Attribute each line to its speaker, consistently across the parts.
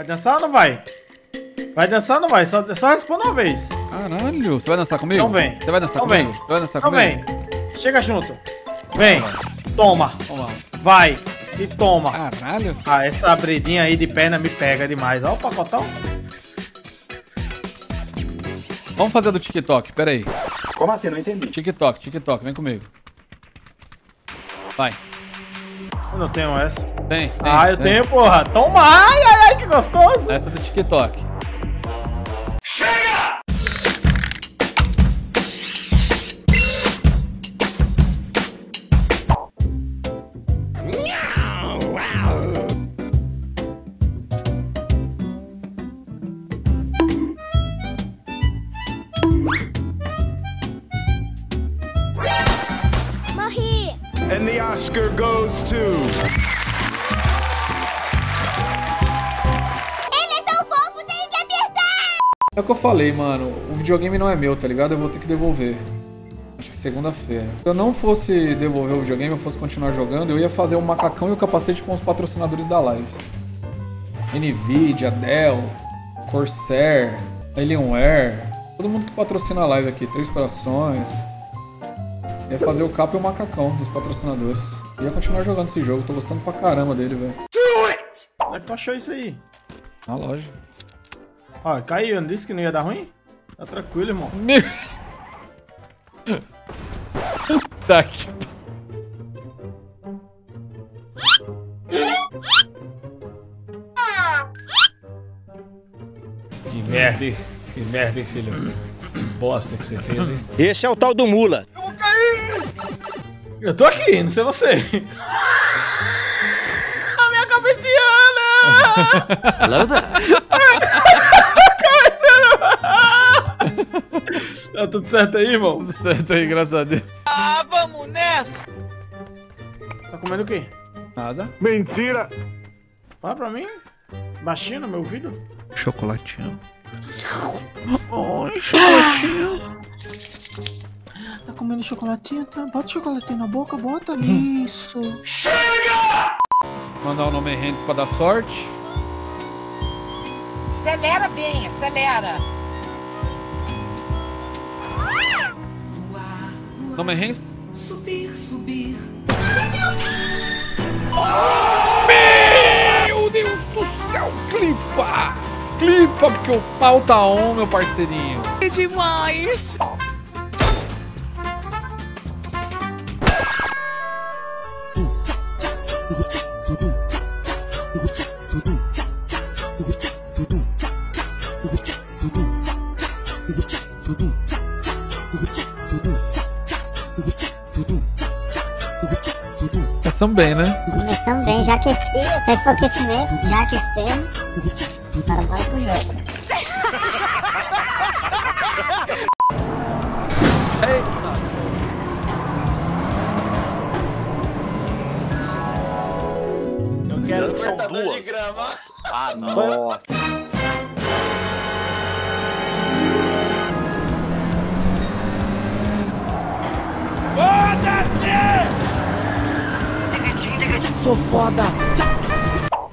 Speaker 1: Vai dançar ou não vai? Vai dançar ou não vai? Só, só responda uma vez.
Speaker 2: Caralho, você vai dançar comigo?
Speaker 1: Então vem.
Speaker 2: Você vai dançar
Speaker 1: Então
Speaker 2: comigo?
Speaker 1: vem.
Speaker 2: Você vai dançar
Speaker 1: Então
Speaker 2: comigo?
Speaker 1: vem. Chega junto. Vem. Toma.
Speaker 2: Lá.
Speaker 1: Vai. E toma.
Speaker 2: Caralho.
Speaker 1: Ah, essa abridinha aí de perna me pega demais. Olha o pacotão.
Speaker 2: Vamos fazer do TikTok, pera aí.
Speaker 3: Como assim? Não entendi.
Speaker 2: TikTok, TikTok, vem comigo. Vai.
Speaker 1: Eu não tenho essa.
Speaker 2: Tem, tem.
Speaker 1: ah, eu
Speaker 2: tem.
Speaker 1: tenho, porra. Toma. Ai, ai, ai, que gostoso.
Speaker 2: Essa é do TikTok.
Speaker 4: Morri!
Speaker 5: And the Oscar goes to.
Speaker 4: Ele é tão fofo, tem que apertar!
Speaker 2: É o que eu falei, mano. O videogame não é meu, tá ligado? Eu vou ter que devolver. Acho que segunda-feira. Se eu não fosse devolver o videogame, eu fosse continuar jogando, eu ia fazer o macacão e o capacete com os patrocinadores da live. Nvidia, Dell, Corsair, Alienware, todo mundo que patrocina a live aqui, Três Corações. Ia fazer o capa e o macacão dos patrocinadores. Ia continuar jogando esse jogo, tô gostando pra caramba dele, velho.
Speaker 1: Como é que tu achou isso aí?
Speaker 2: Na loja.
Speaker 1: Ó, caiu. Eu não disse que não ia dar ruim? Tá tranquilo, irmão.
Speaker 2: Meu... tá aqui.
Speaker 6: Que merda, hein? Que merda, hein, filho? Que bosta que você fez, hein?
Speaker 7: Esse é o tal do Mula.
Speaker 1: Eu tô aqui, não sei você. A minha cabecinha!
Speaker 7: Hello there.
Speaker 1: Tá tudo certo aí, irmão?
Speaker 2: Tudo certo aí, graças a Deus.
Speaker 1: Tá comendo o quê?
Speaker 2: Nada.
Speaker 5: Mentira!
Speaker 1: Fala pra mim. Baixinho no meu ouvido.
Speaker 2: Chocolatinho.
Speaker 1: Tá comendo chocolatinho? Tá? Bota chocolatinho na boca, bota. Isso.
Speaker 2: Mandar o nome Hands pra dar sorte.
Speaker 8: Acelera bem, acelera.
Speaker 2: Nome Hands.
Speaker 8: Subir, subir.
Speaker 2: Meu Deus do céu, clipa! Clipa, porque o pau tá on, meu parceirinho.
Speaker 8: Que demais!
Speaker 2: Começamos bem, né?
Speaker 4: Começamos bem, já aqueci, sai pro aquecimento, já aquecemos. Agora bora pro jogo.
Speaker 7: Eu quero são duas. Ah, nossa.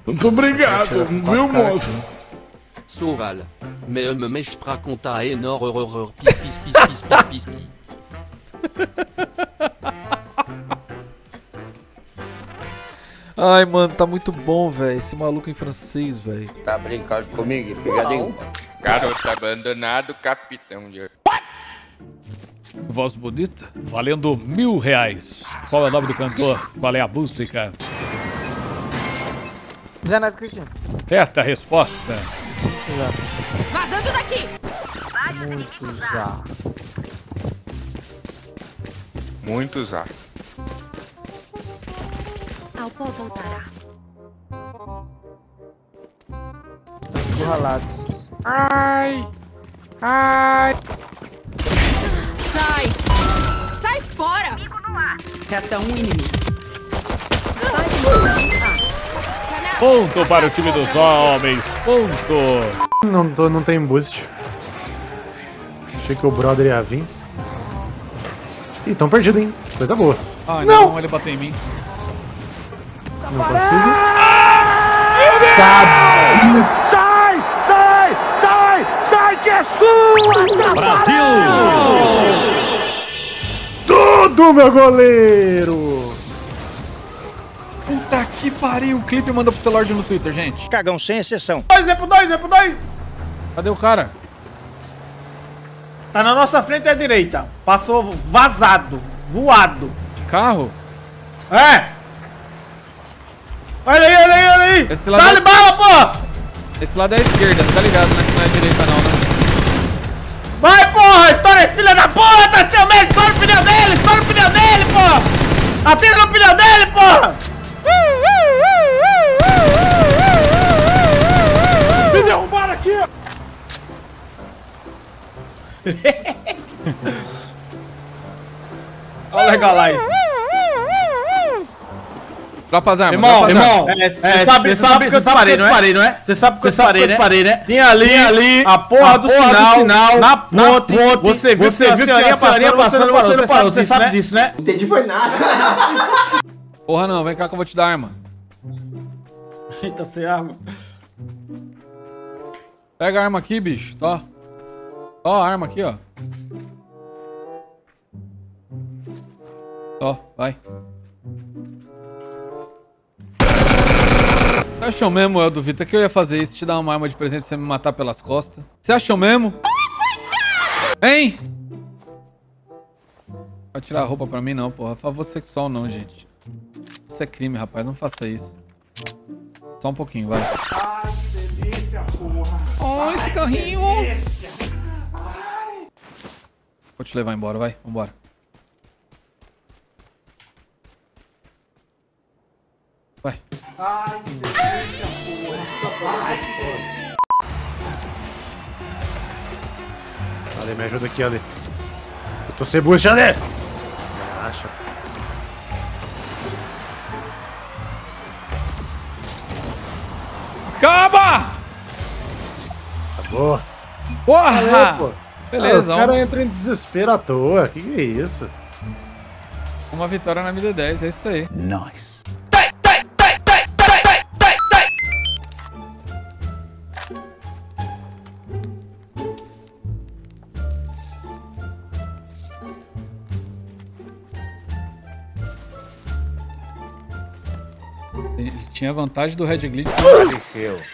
Speaker 5: Muito obrigado, viu, moço?
Speaker 9: Sauval. Mais me mèche pra contar énorme horreur pis pis pis pis pis pis pis.
Speaker 2: Ai, mano, tá muito bom, velho. Esse maluco em francês, velho.
Speaker 7: Tá brincando comigo, pegadinho?
Speaker 10: Garoto abandonado, capitão de.
Speaker 6: Voz bonita, valendo mil reais. Qual é o nome do cantor? Qual é a música?
Speaker 1: Zé Neto Cristiano.
Speaker 6: Certa resposta.
Speaker 8: Vazando daqui!
Speaker 1: Já.
Speaker 10: Muitos ar.
Speaker 4: Ao pó voltará.
Speaker 1: Encurralados.
Speaker 8: Sai! Sai fora! Resta um inimigo.
Speaker 6: Ponto para o time dos homens. Ponto.
Speaker 11: Não, tô, não tem boost. Achei que o brother ia vir. Ih, tão perdido, hein? Coisa boa.
Speaker 2: Ai,
Speaker 11: Não!
Speaker 2: não, ele bateu em mim.
Speaker 11: Não consigo. Sabe. Sai, sai, sai, sai que é sua, Brasil! Tudo, meu goleiro!
Speaker 2: Puta que pariu, o clipe mandou pro celular no Twitter, gente.
Speaker 3: Cagão, sem exceção.
Speaker 1: Dois, é pro dois, é pro dois!
Speaker 2: Cadê o cara?
Speaker 1: Tá na nossa frente à direita. Passou vazado, voado.
Speaker 2: De carro?
Speaker 1: É! Olha aí, olha aí, olha aí!
Speaker 2: Esse lado
Speaker 1: Dá-lhe
Speaker 2: é-
Speaker 1: bala, pô!
Speaker 2: Esse lado é a esquerda, tá ligado, né? Que não é a direita não, né?
Speaker 1: Vai, porra! Estoura esse filho da puta, seu merda! Estoura o pneu dele! Estoura o pneu dele, porra! Atira no pneu dele, porra!
Speaker 12: Me derrubaram aqui!
Speaker 1: Olha o Legalize.
Speaker 2: Dropa as armas,
Speaker 1: Irmão, irmão,
Speaker 2: armas.
Speaker 1: é, você sabe, você sabe que eu parei, não é? Não é? Você sabe que eu parei, né? Parei, né? Tinha ali, ali a porra, do, sinal, na ponte, você viu que a senhorinha passando, passando, você, não sabe, você sabe disso, né?
Speaker 13: Entendi foi nada.
Speaker 2: Porra não, vem cá que eu vou te dar arma.
Speaker 1: Eita, sem arma.
Speaker 2: Pega a arma aqui, bicho. Tó. Ó a arma aqui, ó. Ó, vai. Você achou mesmo, Eldo Vitor, que eu ia fazer isso? Te dar uma arma de presente pra você me matar pelas costas? Você achou mesmo? Hein? Vai tirar a roupa pra mim não, porra. Favor sexual não, gente. Isso é crime, rapaz. Não faça isso. Só um pouquinho, vai.
Speaker 12: Ai, que delícia, porra.
Speaker 2: Ó, esse carrinho. Vou te levar embora, vai. Vambora.
Speaker 12: Ai, que delícia, porra. Ai, que delícia.
Speaker 11: Ale, me ajuda aqui, Ale. Eu tô sem bucha, Ale! Acha.
Speaker 2: Acaba!
Speaker 11: Acabou.
Speaker 2: Porra!
Speaker 11: Valeu, pô.
Speaker 2: Beleza,
Speaker 11: Ah, os caras entram em desespero à toa. Que que é isso?
Speaker 2: Uma vitória na vida 10, é isso aí.
Speaker 13: Nice.
Speaker 2: Tinha vantagem do Red Glitch.
Speaker 3: Faleceu.